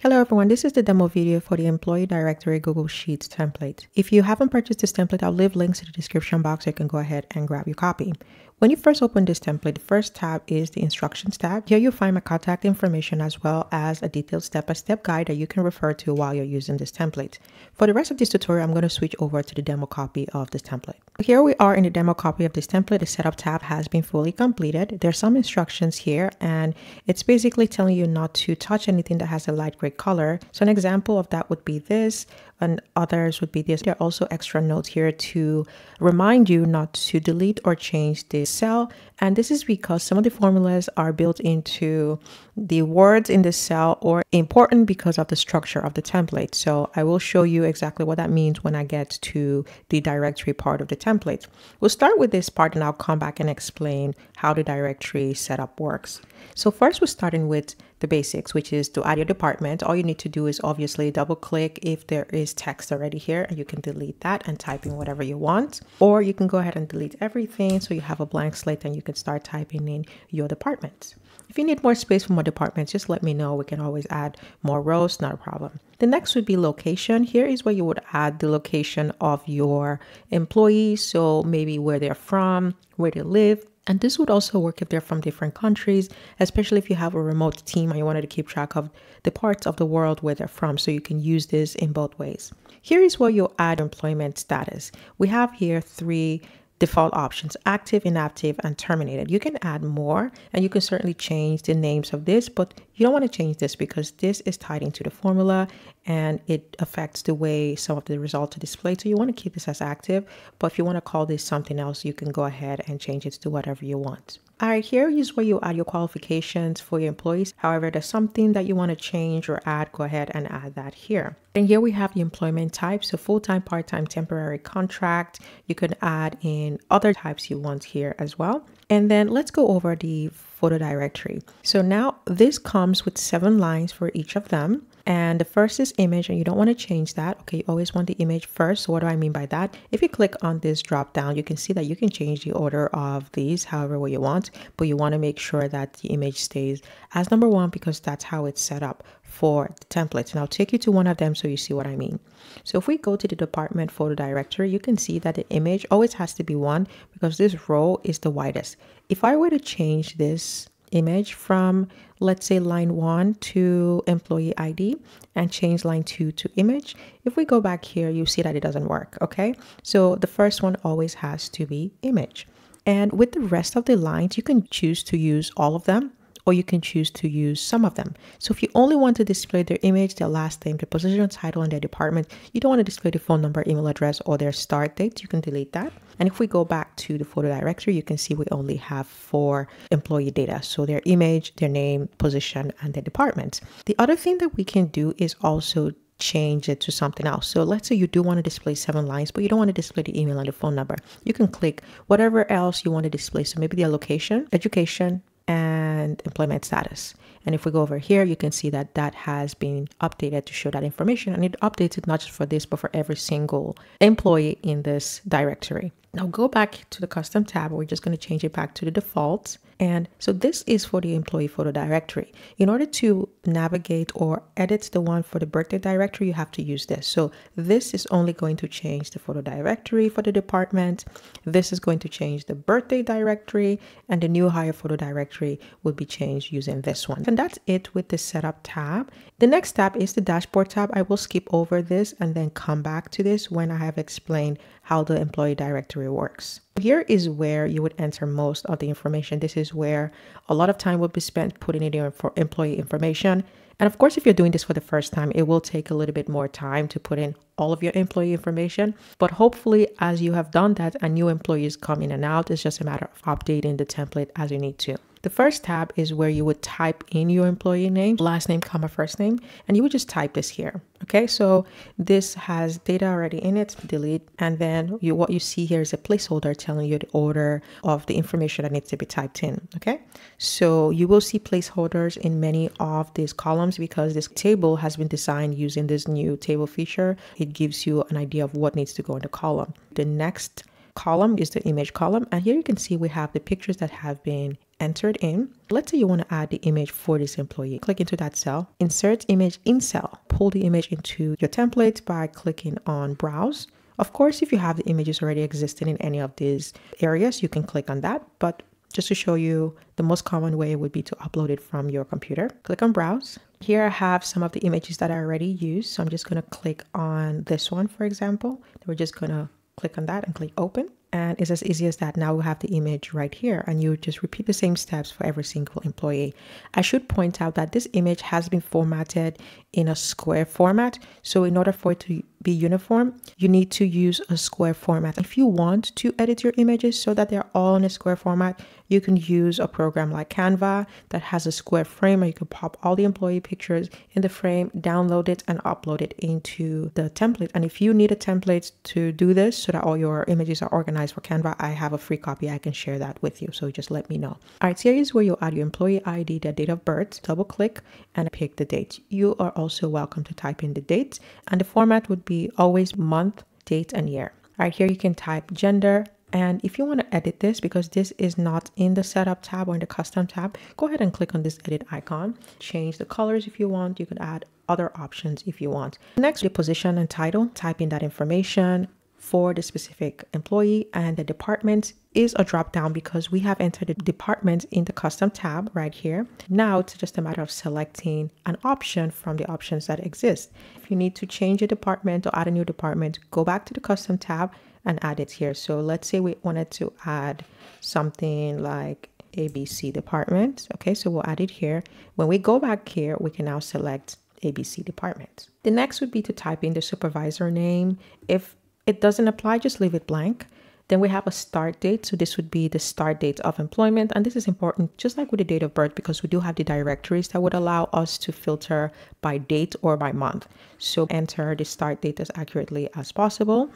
Hello everyone, this is the demo video for the Employee Directory Google Sheets template. If you haven't purchased this template, I'll leave links in the description box so you can go ahead and grab your copy. When you first open this template, the first tab is the instructions tab. Here you'll find my contact information as well as a detailed step-by-step -step guide that you can refer to while you're using this template. For the rest of this tutorial, I'm going to switch over to the demo copy of this template. Here we are in the demo copy of this template. The setup tab has been fully completed. There's some instructions here and it's basically telling you not to touch anything that has a light gray color. So an example of that would be this and others would be this. There are also extra notes here to remind you not to delete or change this cell. And this is because some of the formulas are built into the words in the cell are important because of the structure of the template. So I will show you exactly what that means when I get to the directory part of the template. We'll start with this part and I'll come back and explain how the directory setup works. So first we're starting with the basics, which is to add your department. All you need to do is obviously double click if there is text already here and you can delete that and type in whatever you want. Or you can go ahead and delete everything so you have a blank slate and you can start typing in your department. If you need more space for more departments, just let me know. We can always add more rows, not a problem. The next would be location. Here is where you would add the location of your employees. So maybe where they're from, where they live, and this would also work if they're from different countries, especially if you have a remote team and you wanted to keep track of the parts of the world where they're from. So you can use this in both ways. Here is where you'll add employment status. We have here three default options active, inactive, and terminated. You can add more and you can certainly change the names of this, but you don't want to change this because this is tied into the formula and it affects the way some of the results are displayed. So you want to keep this as active, but if you want to call this something else, you can go ahead and change it to whatever you want. All right, here is where you add your qualifications for your employees. However, there's something that you want to change or add, go ahead and add that here. And here we have the employment type. So full-time, part-time, temporary contract. You can add in other types you want here as well. And then let's go over the photo directory. So now this comes with seven lines for each of them. And the first is image and you don't want to change that. Okay, you always want the image first. So what do I mean by that? If you click on this drop down, you can see that you can change the order of these however way you want, but you want to make sure that the image stays as number one because that's how it's set up for the templates. And I'll take you to one of them so you see what I mean. So if we go to the department photo directory, you can see that the image always has to be one because this row is the widest. If I were to change this image from let's say line one to employee ID and change line two to image. If we go back here, you see that it doesn't work. Okay. So the first one always has to be image. And with the rest of the lines, you can choose to use all of them or you can choose to use some of them. So if you only want to display their image, their last name, their position title, and their department, you don't want to display the phone number, email address, or their start date, you can delete that. And if we go back to the photo directory, you can see we only have four employee data. So their image, their name, position, and their department. The other thing that we can do is also change it to something else. So let's say you do want to display seven lines, but you don't want to display the email and the phone number. You can click whatever else you want to display. So maybe their location, education, and employment status. And if we go over here, you can see that that has been updated to show that information and it updates it not just for this, but for every single employee in this directory. Now go back to the custom tab. We're just going to change it back to the default. And so this is for the employee photo directory. In order to navigate or edit the one for the birthday directory, you have to use this. So this is only going to change the photo directory for the department. This is going to change the birthday directory and the new hire photo directory will be changed using this one. And that's it with the setup tab. The next tab is the dashboard tab. I will skip over this and then come back to this when I have explained how the employee directory works. Here is where you would enter most of the information. This is where a lot of time will be spent putting in your employee information. And of course, if you're doing this for the first time, it will take a little bit more time to put in all of your employee information. But hopefully, as you have done that and new employees come in and out, it's just a matter of updating the template as you need to. The first tab is where you would type in your employee name, last name, comma, first name, and you would just type this here. Okay, so this has data already in it, delete, and then you what you see here is a placeholder telling you the order of the information that needs to be typed in. Okay, so you will see placeholders in many of these columns because this table has been designed using this new table feature. It gives you an idea of what needs to go in the column. The next column is the image column. And here you can see we have the pictures that have been enter it in. Let's say you want to add the image for this employee. Click into that cell, insert image in cell, pull the image into your template by clicking on browse. Of course, if you have the images already existing in any of these areas, you can click on that. But just to show you, the most common way would be to upload it from your computer. Click on browse. Here I have some of the images that I already used. So I'm just going to click on this one, for example. We're just going to click on that and click open and it's as easy as that. Now we have the image right here and you just repeat the same steps for every single employee. I should point out that this image has been formatted in a square format. So in order for it to be uniform, you need to use a square format. If you want to edit your images so that they're all in a square format, you can use a program like Canva that has a square frame or you can pop all the employee pictures in the frame, download it and upload it into the template. And if you need a template to do this so that all your images are organized for Canva, I have a free copy. I can share that with you. So just let me know. All right, so here is where you'll add your employee ID, their date of birth, double click and pick the date. You are also welcome to type in the date and the format would be always month, date, and year. All right, here you can type gender, and if you want to edit this, because this is not in the setup tab or in the custom tab, go ahead and click on this edit icon. Change the colors if you want. You could add other options if you want. Next, the position and title. Type in that information for the specific employee and the department is a drop down because we have entered the department in the custom tab right here. Now it's just a matter of selecting an option from the options that exist. If you need to change a department or add a new department, go back to the custom tab and add it here. So let's say we wanted to add something like ABC department. Okay, so we'll add it here. When we go back here, we can now select ABC department. The next would be to type in the supervisor name. If it doesn't apply, just leave it blank. Then we have a start date. So this would be the start date of employment. And this is important, just like with the date of birth, because we do have the directories that would allow us to filter by date or by month. So enter the start date as accurately as possible.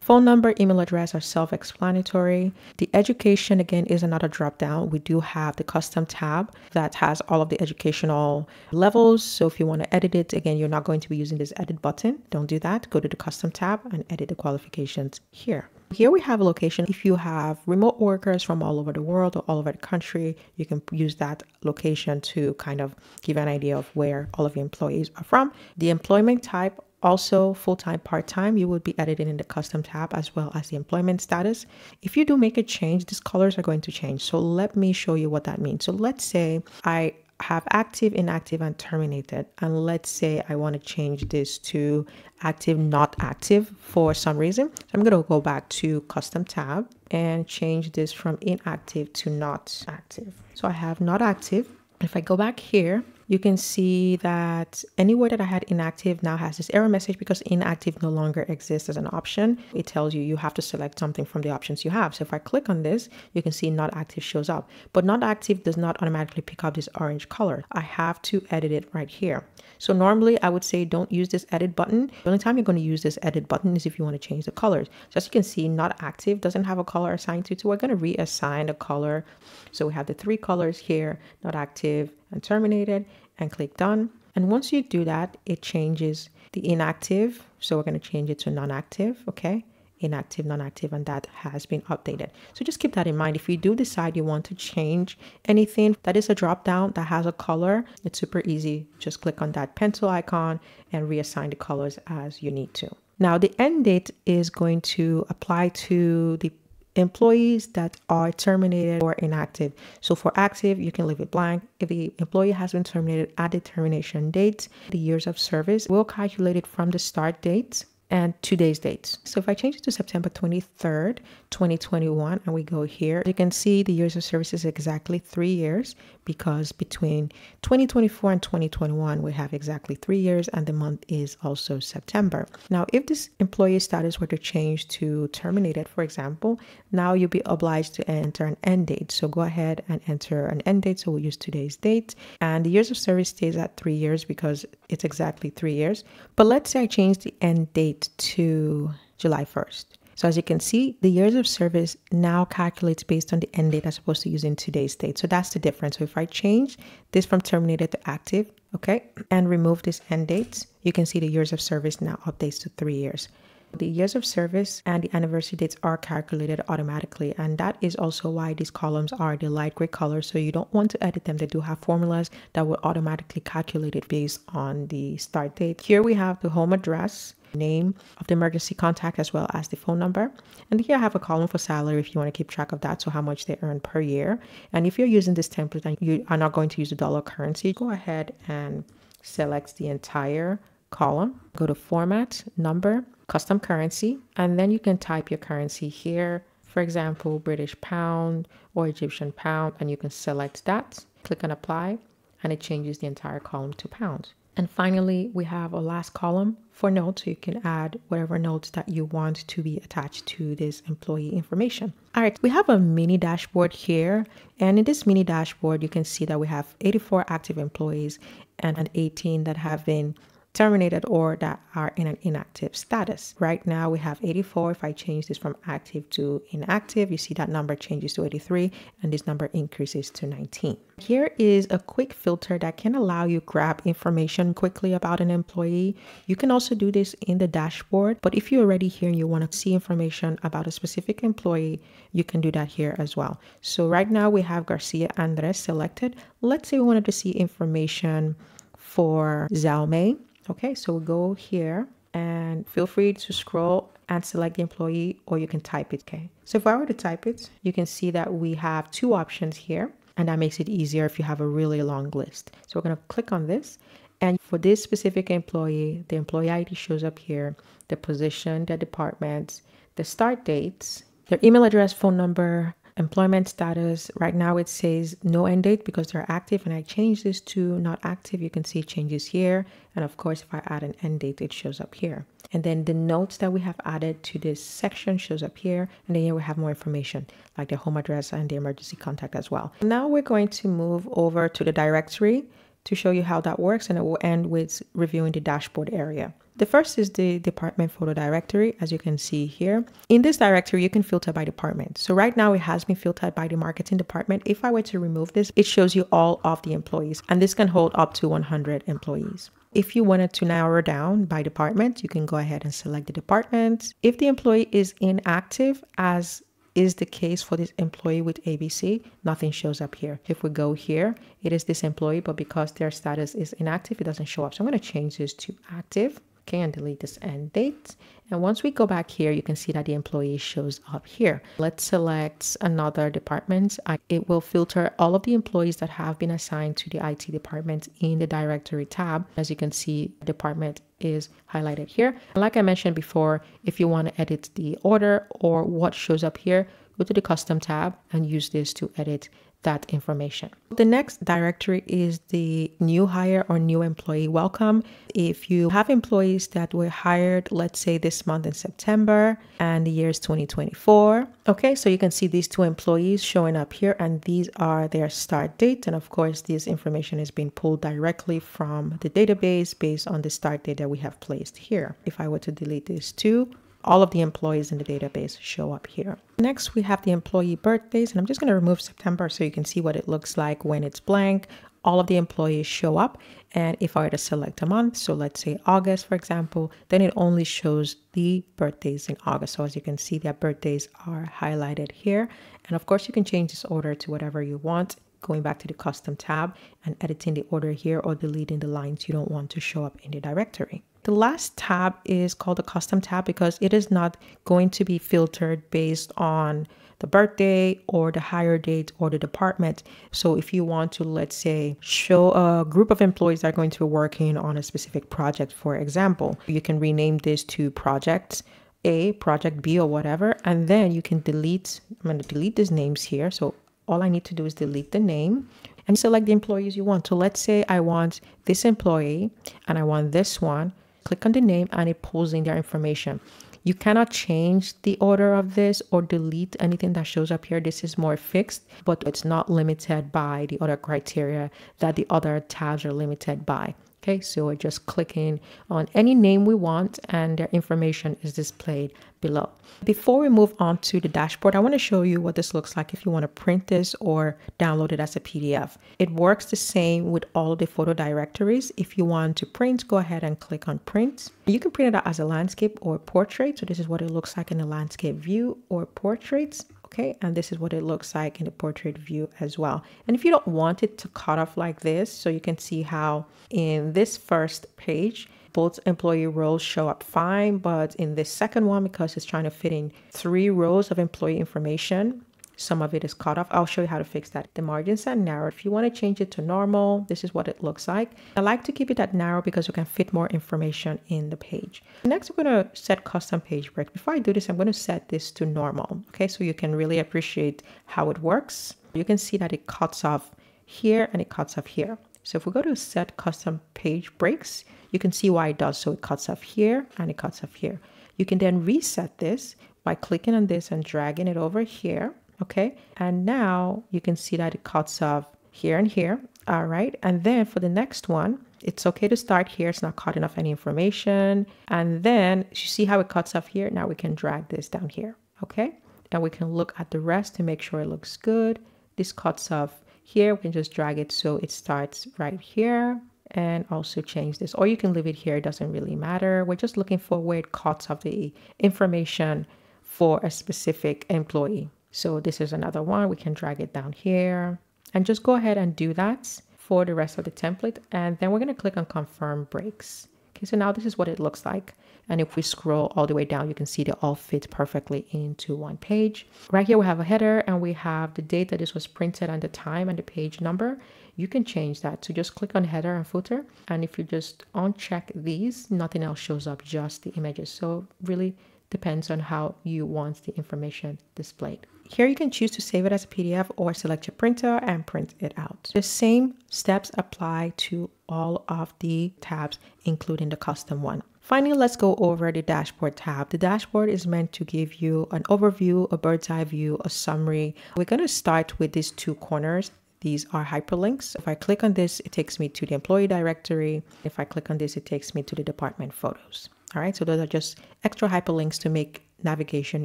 Phone number, email address are self-explanatory. The education, again, is another drop-down. We do have the custom tab that has all of the educational levels. So if you want to edit it, again, you're not going to be using this edit button. Don't do that. Go to the custom tab and edit the qualifications here. Here we have a location. If you have remote workers from all over the world or all over the country, you can use that location to kind of give an idea of where all of your employees are from. The employment type also, full time, part time, you would be editing in the custom tab as well as the employment status. If you do make a change, these colors are going to change. So, let me show you what that means. So, let's say I have active, inactive, and terminated. And let's say I want to change this to active, not active for some reason. So I'm going to go back to custom tab and change this from inactive to not active. So I have not active. If I go back here, you can see that anywhere that I had inactive now has this error message because inactive no longer exists as an option. It tells you you have to select something from the options you have. So if I click on this, you can see not active shows up, but not active does not automatically pick up this orange color. I have to edit it right here. So normally I would say don't use this edit button. The only time you're going to use this edit button is if you want to change the colors. So as you can see, not active doesn't have a color assigned to it. So we're going to reassign a color. So we have the three colors here, not active, and terminated and click done. And once you do that, it changes the inactive. So we're going to change it to non-active. Okay. Inactive, non-active, and that has been updated. So just keep that in mind. If you do decide you want to change anything, that is a drop down that has a color. It's super easy. Just click on that pencil icon and reassign the colors as you need to. Now the end date is going to apply to the employees that are terminated or inactive. So for active, you can leave it blank. If the employee has been terminated at the termination date, the years of service will calculate it from the start date and today's dates. So if I change it to September 23rd, 2021, and we go here, you can see the years of service is exactly three years because between 2024 and 2021, we have exactly three years and the month is also September. Now, if this employee status were to change to terminated, for example, now you'll be obliged to enter an end date. So go ahead and enter an end date. So we'll use today's date and the years of service stays at three years because it's exactly three years. But let's say I change the end date to July 1st. So as you can see, the years of service now calculates based on the end date as opposed to using today's date. So that's the difference. So if I change this from terminated to active, okay, and remove this end date, you can see the years of service now updates to three years. The years of service and the anniversary dates are calculated automatically. And that is also why these columns are the light gray color. So you don't want to edit them. They do have formulas that will automatically calculate it based on the start date. Here we have the home address name of the emergency contact as well as the phone number. And here I have a column for salary if you want to keep track of that, so how much they earn per year. And if you're using this template and you are not going to use the dollar currency, go ahead and select the entire column. Go to Format, Number, Custom Currency, and then you can type your currency here. For example, British pound or Egyptian pound, and you can select that. Click on Apply, and it changes the entire column to pounds. And finally, we have a last column for notes. So you can add whatever notes that you want to be attached to this employee information. All right, we have a mini dashboard here. And in this mini dashboard, you can see that we have 84 active employees and 18 that have been terminated or that are in an inactive status. Right now we have 84. If I change this from active to inactive, you see that number changes to 83 and this number increases to 19. Here is a quick filter that can allow you grab information quickly about an employee. You can also do this in the dashboard, but if you're already here and you want to see information about a specific employee, you can do that here as well. So right now we have Garcia Andres selected. Let's say we wanted to see information for Zalmay. Okay, so we'll go here and feel free to scroll and select the employee or you can type it. Okay, so if I were to type it, you can see that we have two options here and that makes it easier if you have a really long list. So we're going to click on this and for this specific employee, the employee ID shows up here, the position, the department, the start dates, their email address, phone number, employment status right now it says no end date because they're active and i change this to not active. You can see changes here and of course if i add an end date it shows up here. And then the notes that we have added to this section shows up here and then here we have more information like the home address and the emergency contact as well. Now we're going to move over to the directory to show you how that works and it will end with reviewing the dashboard area the first is the department photo directory, as you can see here. In this directory, you can filter by department. So right now it has been filtered by the marketing department. If I were to remove this, it shows you all of the employees and this can hold up to 100 employees. If you wanted to narrow down by department, you can go ahead and select the department. If the employee is inactive, as is the case for this employee with ABC, nothing shows up here. If we go here, it is this employee, but because their status is inactive, it doesn't show up. So I'm going to change this to active. Okay, and delete this end date. And once we go back here, you can see that the employee shows up here. Let's select another department. It will filter all of the employees that have been assigned to the IT department in the directory tab. As you can see, department is highlighted here. Like I mentioned before, if you want to edit the order or what shows up here, go to the custom tab and use this to edit that information. The next directory is the new hire or new employee welcome. If you have employees that were hired, let's say this month in September and the year is 2024. Okay, so you can see these two employees showing up here and these are their start date. And of course, this information is being pulled directly from the database based on the start date that we have placed here. If I were to delete these two, all of the employees in the database show up here. Next, we have the employee birthdays, and I'm just going to remove September so you can see what it looks like when it's blank. All of the employees show up, and if I were to select a month, so let's say August, for example, then it only shows the birthdays in August. So as you can see, their birthdays are highlighted here. And of course, you can change this order to whatever you want going back to the custom tab and editing the order here or deleting the lines you don't want to show up in the directory. The last tab is called the custom tab because it is not going to be filtered based on the birthday or the hire date or the department. So if you want to, let's say, show a group of employees that are going to be working on a specific project, for example, you can rename this to projects A, project B, or whatever, and then you can delete, I'm going to delete these names here. So all I need to do is delete the name and select the employees you want. So let's say I want this employee and I want this one click on the name and it pulls in their information. You cannot change the order of this or delete anything that shows up here. This is more fixed, but it's not limited by the other criteria that the other tabs are limited by. Okay, so we're just clicking on any name we want and their information is displayed below. Before we move on to the dashboard, I want to show you what this looks like if you want to print this or download it as a PDF. It works the same with all the photo directories. If you want to print, go ahead and click on print. You can print it out as a landscape or portrait. So this is what it looks like in a landscape view or portraits. Okay, and this is what it looks like in the portrait view as well. And if you don't want it to cut off like this, so you can see how in this first page, both employee roles show up fine, but in this second one, because it's trying to fit in three rows of employee information, some of it is cut off. I'll show you how to fix that. The margins are narrow. If you want to change it to normal, this is what it looks like. I like to keep it at narrow because you can fit more information in the page. Next, we're going to set custom page break. Before I do this, I'm going to set this to normal. Okay, so you can really appreciate how it works. You can see that it cuts off here and it cuts off here. So if we go to set custom page breaks, you can see why it does. So it cuts off here and it cuts off here. You can then reset this by clicking on this and dragging it over here okay? And now you can see that it cuts off here and here. All right? And then for the next one it's okay to start here. It's not cutting off any information. And then you see how it cuts off here? Now we can drag this down here. Okay? And we can look at the rest to make sure it looks good. This cuts off here. We can just drag it so it starts right here and also change this. Or you can leave it here. It doesn't really matter. We're just looking for where it cuts off the information for a specific employee so this is another one. We can drag it down here and just go ahead and do that for the rest of the template. And then we're going to click on confirm breaks. Okay, so now this is what it looks like. And if we scroll all the way down, you can see they all fit perfectly into one page. Right here, we have a header and we have the date that this was printed and the time and the page number. You can change that. So just click on header and footer. And if you just uncheck these, nothing else shows up, just the images. So really depends on how you want the information displayed. Here you can choose to save it as a PDF or select your printer and print it out. The same steps apply to all of the tabs, including the custom one. Finally, let's go over the dashboard tab. The dashboard is meant to give you an overview, a bird's eye view, a summary. We're going to start with these two corners. These are hyperlinks. If I click on this, it takes me to the employee directory. If I click on this, it takes me to the department photos. All right, so those are just extra hyperlinks to make navigation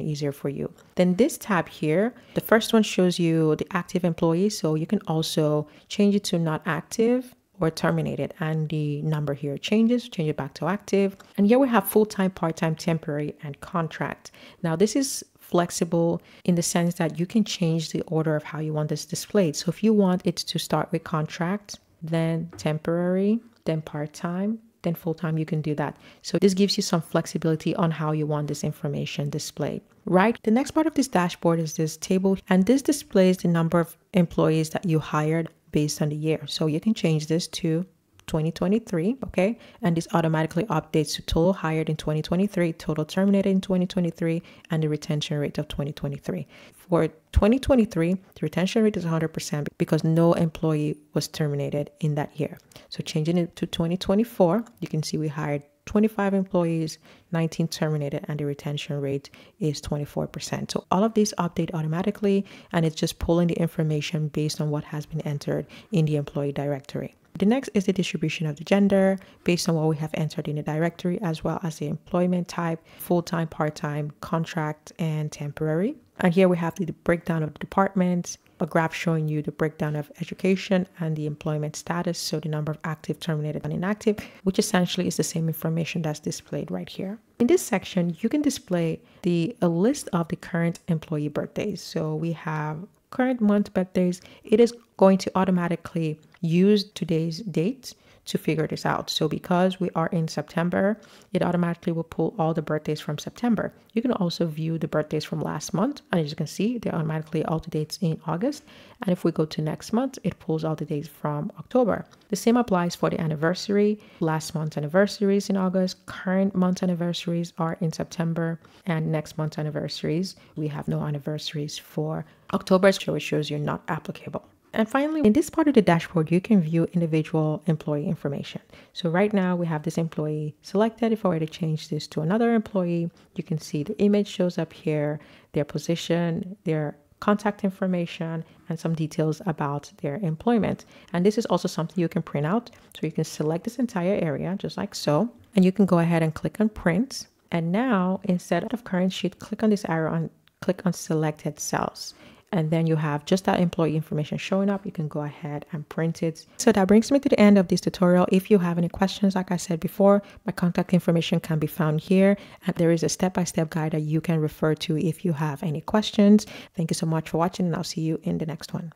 easier for you. Then this tab here, the first one shows you the active employees. So you can also change it to not active or terminated and the number here changes, change it back to active. And here we have full-time, part-time, temporary, and contract. Now this is flexible in the sense that you can change the order of how you want this displayed. So if you want it to start with contract, then temporary, then part-time, then full time you can do that. So this gives you some flexibility on how you want this information displayed. Right. The next part of this dashboard is this table, and this displays the number of employees that you hired based on the year. So you can change this to 2023, okay? And this automatically updates to total hired in 2023, total terminated in 2023, and the retention rate of 2023. For 2023, the retention rate is 100% because no employee was terminated in that year. So changing it to 2024, you can see we hired 25 employees, 19 terminated, and the retention rate is 24%. So all of these update automatically, and it's just pulling the information based on what has been entered in the employee directory. The next is the distribution of the gender based on what we have entered in the directory, as well as the employment type, full-time, part-time, contract, and temporary. And here we have the breakdown of the departments, a graph showing you the breakdown of education and the employment status, so the number of active, terminated, and inactive, which essentially is the same information that's displayed right here. In this section, you can display the a list of the current employee birthdays. So we have current month birthdays. It is going to automatically use today's date to figure this out. So because we are in September, it automatically will pull all the birthdays from September. You can also view the birthdays from last month. And as you can see, they're automatically all the dates in August. And if we go to next month, it pulls all the dates from October. The same applies for the anniversary. Last month's anniversaries in August, current month's anniversaries are in September, and next month's anniversaries, we have no anniversaries for October, so it shows you're not applicable. And finally, in this part of the dashboard, you can view individual employee information. So right now we have this employee selected. If I were to change this to another employee, you can see the image shows up here, their position, their contact information, and some details about their employment. And this is also something you can print out. So you can select this entire area just like so. And you can go ahead and click on print. And now instead of current sheet, click on this arrow and click on selected cells and then you have just that employee information showing up. You can go ahead and print it. So that brings me to the end of this tutorial. If you have any questions like i said before my contact information can be found here. And there is a step-by-step -step guide that you can refer to if you have any questions. Thank you so much for watching and i'll see you in the next one